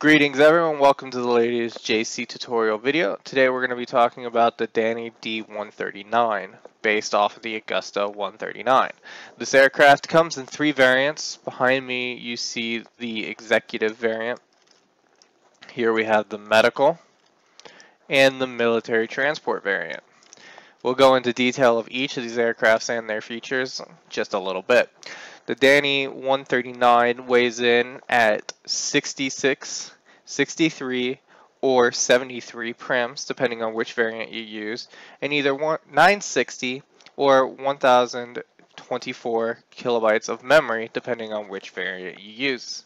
Greetings everyone, welcome to the latest JC tutorial video. Today we're going to be talking about the Dani D-139, based off of the Agusta 139. This aircraft comes in three variants. Behind me you see the executive variant. Here we have the medical and the military transport variant. We'll go into detail of each of these aircrafts and their features just a little bit. The Dani 139 weighs in at 66, 63, or 73 prims, depending on which variant you use, and either 960 or 1024 kilobytes of memory, depending on which variant you use.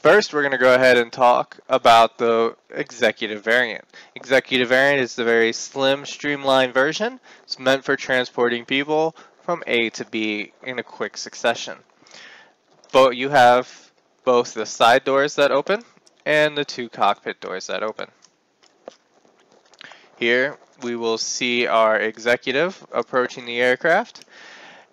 First, we're going to go ahead and talk about the executive variant. Executive variant is the very slim, streamlined version. It's meant for transporting people from A to B in a quick succession. But you have both the side doors that open and the two cockpit doors that open. Here we will see our executive approaching the aircraft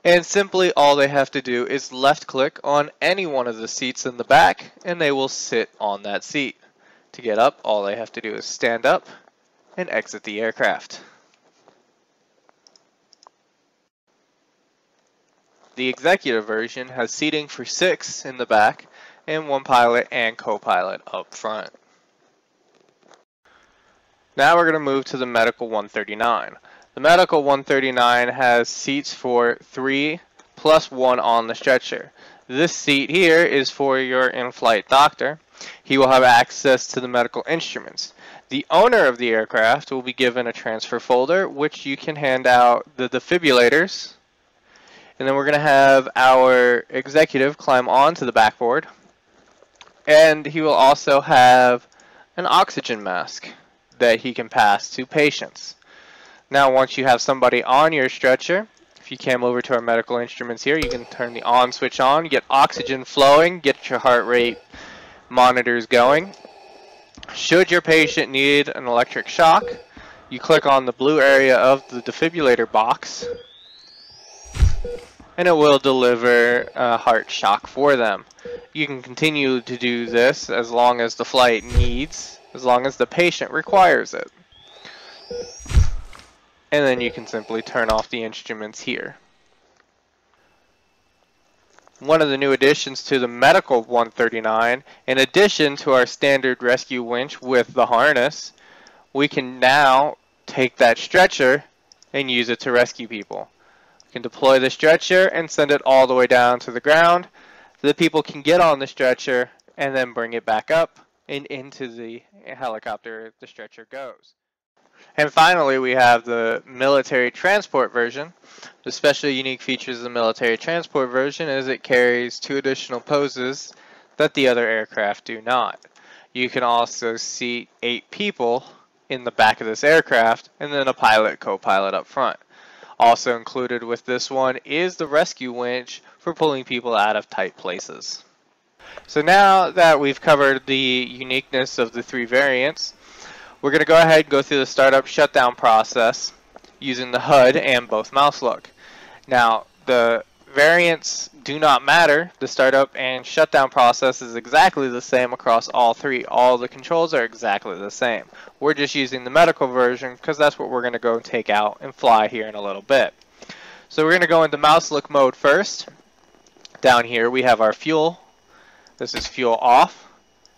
and simply all they have to do is left click on any one of the seats in the back and they will sit on that seat. To get up, all they have to do is stand up and exit the aircraft. The executive version has seating for six in the back and one pilot and co-pilot up front. Now we're going to move to the Medical 139. The medical 139 has seats for three plus one on the stretcher. This seat here is for your in-flight doctor. He will have access to the medical instruments. The owner of the aircraft will be given a transfer folder, which you can hand out the defibrillators. And then we're going to have our executive climb onto the backboard. And he will also have an oxygen mask that he can pass to patients. Now once you have somebody on your stretcher, if you came over to our medical instruments here, you can turn the on switch on, get oxygen flowing, get your heart rate monitors going. Should your patient need an electric shock, you click on the blue area of the defibrillator box and it will deliver a heart shock for them. You can continue to do this as long as the flight needs, as long as the patient requires it and then you can simply turn off the instruments here. One of the new additions to the Medical 139, in addition to our standard rescue winch with the harness, we can now take that stretcher and use it to rescue people. We can deploy the stretcher and send it all the way down to the ground so that people can get on the stretcher and then bring it back up and into the helicopter the stretcher goes. And finally, we have the military transport version. The special unique features of the military transport version is it carries two additional poses that the other aircraft do not. You can also seat eight people in the back of this aircraft and then a pilot co-pilot up front. Also included with this one is the rescue winch for pulling people out of tight places. So now that we've covered the uniqueness of the three variants, we're going to go ahead and go through the startup shutdown process using the HUD and both mouse look. Now, the variants do not matter. The startup and shutdown process is exactly the same across all three. All the controls are exactly the same. We're just using the medical version because that's what we're going to go take out and fly here in a little bit. So we're going to go into mouse look mode first. Down here we have our fuel. This is fuel off.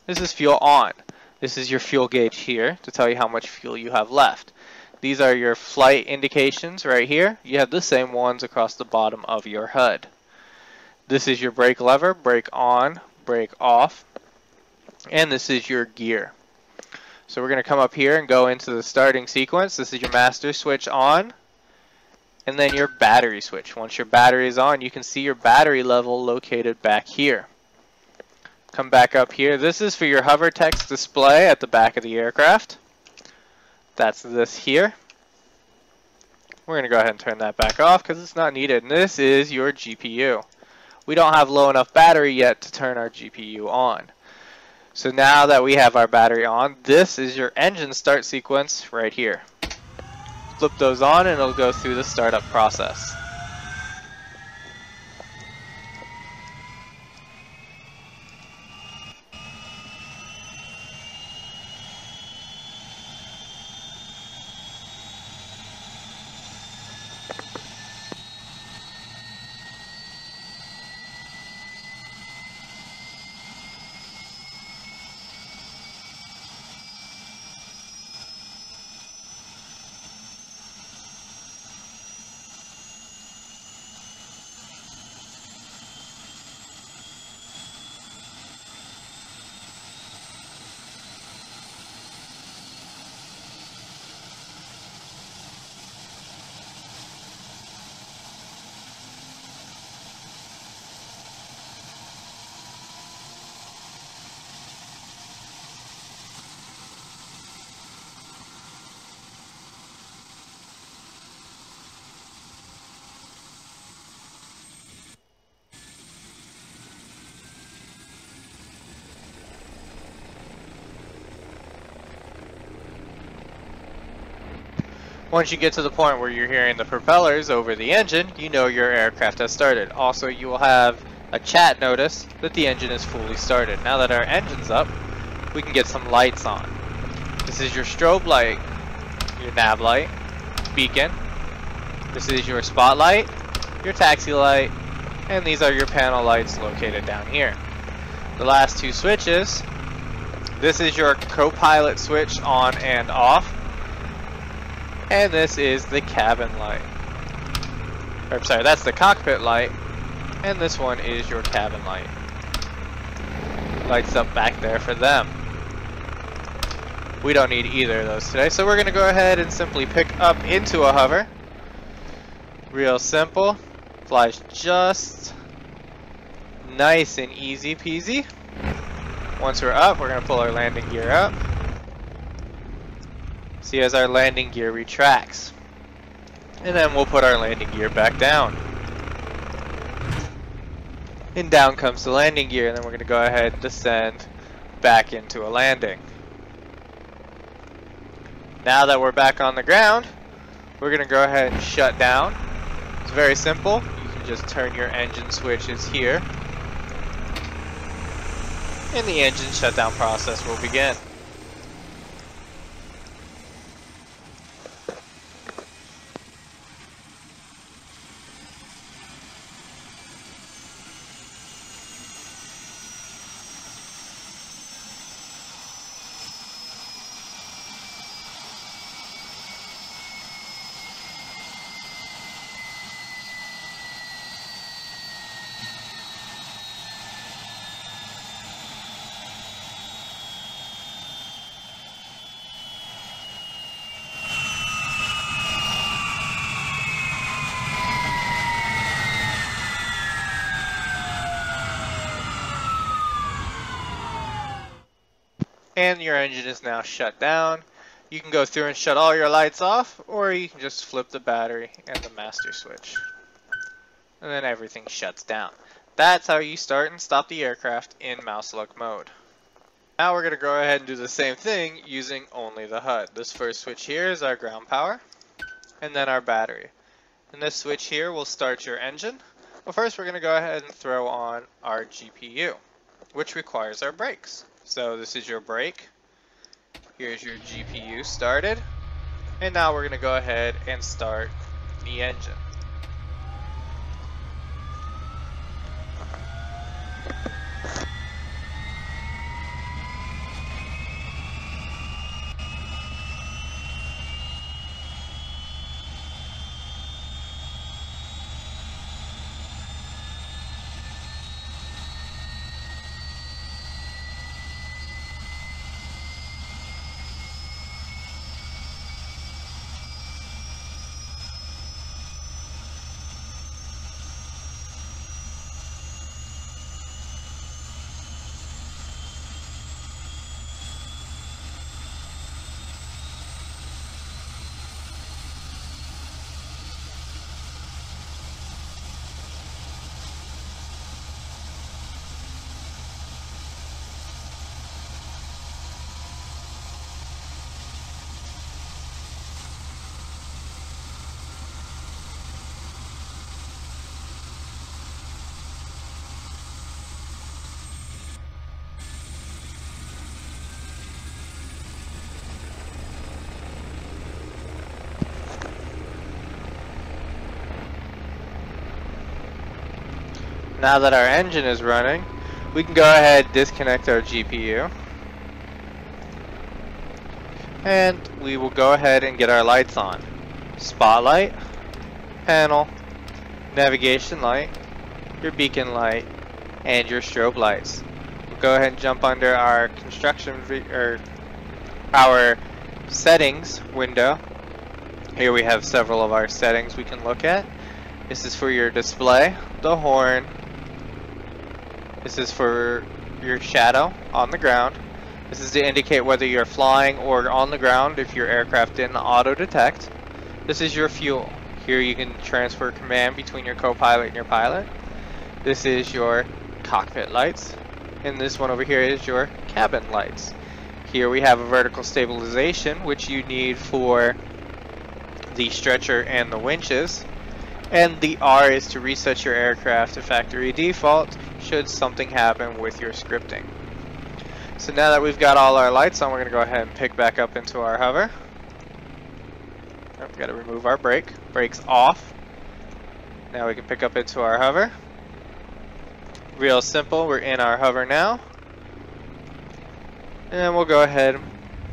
This is fuel on. This is your fuel gauge here to tell you how much fuel you have left. These are your flight indications right here. You have the same ones across the bottom of your HUD. This is your brake lever, brake on, brake off, and this is your gear. So we're going to come up here and go into the starting sequence. This is your master switch on, and then your battery switch. Once your battery is on, you can see your battery level located back here come back up here. This is for your hover text display at the back of the aircraft. That's this here. We're going to go ahead and turn that back off because it's not needed. And this is your GPU. We don't have low enough battery yet to turn our GPU on. So now that we have our battery on, this is your engine start sequence right here. Flip those on and it'll go through the startup process. Once you get to the point where you're hearing the propellers over the engine, you know your aircraft has started. Also, you will have a chat notice that the engine is fully started. Now that our engine's up, we can get some lights on. This is your strobe light, your nav light, beacon. This is your spotlight, your taxi light, and these are your panel lights located down here. The last two switches, this is your co-pilot switch on and off, and this is the cabin light. Or, I'm sorry, that's the cockpit light, and this one is your cabin light. Lights up back there for them. We don't need either of those today, so we're going to go ahead and simply pick up into a hover. Real simple. Flies just nice and easy peasy. Once we're up, we're going to pull our landing gear up. See as our landing gear retracts. And then we'll put our landing gear back down. And down comes the landing gear, and then we're going to go ahead and descend back into a landing. Now that we're back on the ground, we're going to go ahead and shut down. It's very simple. You can just turn your engine switches here. And the engine shutdown process will begin. And your engine is now shut down. You can go through and shut all your lights off, or you can just flip the battery and the master switch. And then everything shuts down. That's how you start and stop the aircraft in mouse look mode. Now we're going to go ahead and do the same thing using only the HUD. This first switch here is our ground power, and then our battery. And this switch here will start your engine. But first we're going to go ahead and throw on our GPU, which requires our brakes. So this is your brake. Here's your GPU started. And now we're going to go ahead and start the engine. Now that our engine is running, we can go ahead and disconnect our GPU. And we will go ahead and get our lights on. Spotlight, panel, navigation light, your beacon light, and your strobe lights. We'll go ahead and jump under our construction or er, our settings window. Here we have several of our settings we can look at. This is for your display, the horn, this is for your shadow on the ground. This is to indicate whether you're flying or on the ground if your aircraft didn't auto detect. This is your fuel. Here you can transfer command between your co-pilot and your pilot. This is your cockpit lights. And this one over here is your cabin lights. Here we have a vertical stabilization which you need for the stretcher and the winches. And the R is to reset your aircraft to factory default should something happen with your scripting. So now that we've got all our lights on, we're going to go ahead and pick back up into our hover. We've got to remove our brake. Brake's off. Now we can pick up into our hover. Real simple, we're in our hover now. And we'll go ahead,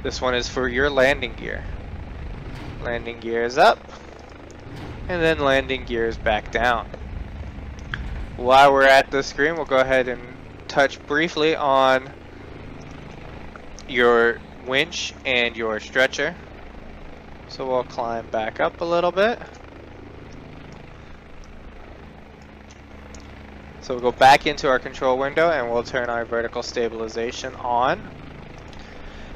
this one is for your landing gear. Landing gear is up, and then landing gear is back down. While we're at the screen, we'll go ahead and touch briefly on your winch and your stretcher. So we'll climb back up a little bit. So we'll go back into our control window and we'll turn our vertical stabilization on.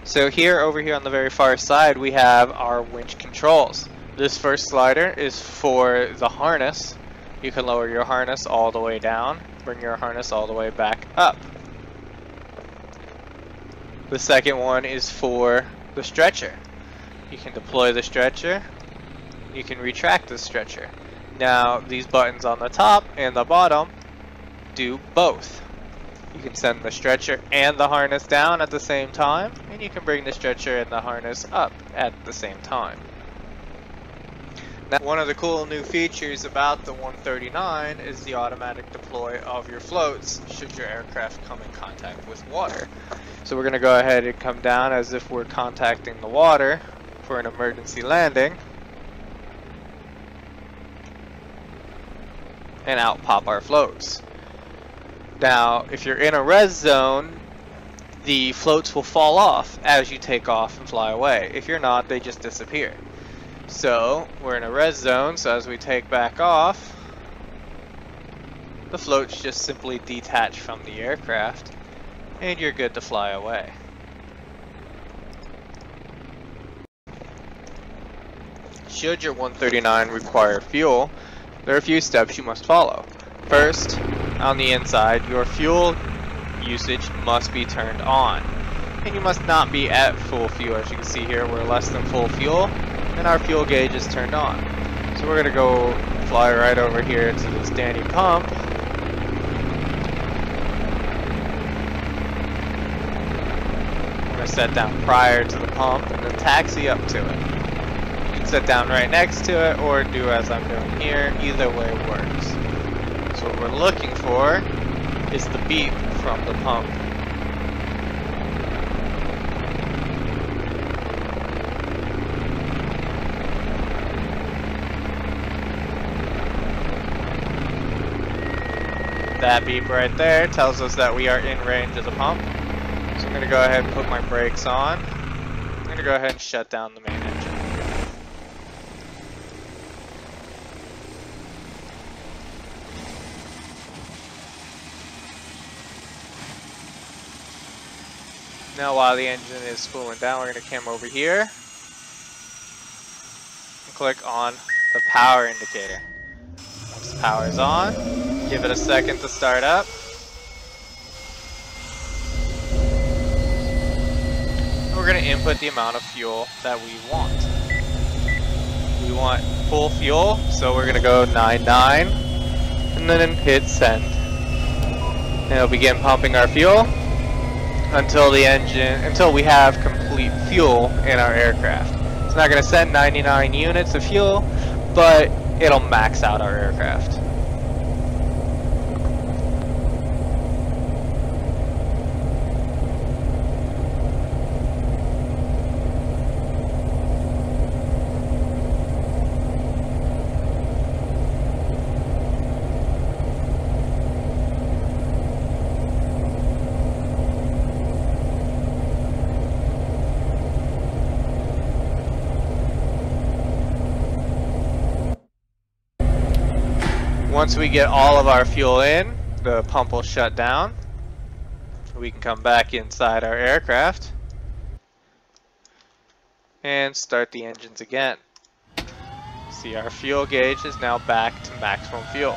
So here, over here on the very far side, we have our winch controls. This first slider is for the harness. You can lower your harness all the way down, bring your harness all the way back up. The second one is for the stretcher. You can deploy the stretcher, you can retract the stretcher. Now, these buttons on the top and the bottom do both. You can send the stretcher and the harness down at the same time, and you can bring the stretcher and the harness up at the same time. Now, one of the cool new features about the 139 is the automatic deploy of your floats should your aircraft come in contact with water. So we're going to go ahead and come down as if we're contacting the water for an emergency landing. And out pop our floats. Now, if you're in a res zone, the floats will fall off as you take off and fly away. If you're not, they just disappear. So, we're in a res zone, so as we take back off, the floats just simply detach from the aircraft, and you're good to fly away. Should your 139 require fuel, there are a few steps you must follow. First, on the inside, your fuel usage must be turned on. And you must not be at full fuel. As you can see here, we're less than full fuel, and our fuel gauge is turned on. So we're gonna go fly right over here to this Dani pump. We're gonna set down prior to the pump and then taxi up to it. You can set down right next to it or do as I'm doing here. Either way works. So what we're looking for is the beep from the pump. That beep right there tells us that we are in range of the pump. So I'm going to go ahead and put my brakes on. I'm going to go ahead and shut down the main engine. Now while the engine is cooling down, we're going to come over here and click on the power indicator. Once the power is on, give it a second to start up. We're going to input the amount of fuel that we want. We want full fuel, so we're going to go 99 and then hit send. And it'll begin pumping our fuel until the engine, until we have complete fuel in our aircraft. It's not going to send 99 units of fuel, but it'll max out our aircraft. Once we get all of our fuel in, the pump will shut down. We can come back inside our aircraft and start the engines again. See our fuel gauge is now back to maximum fuel.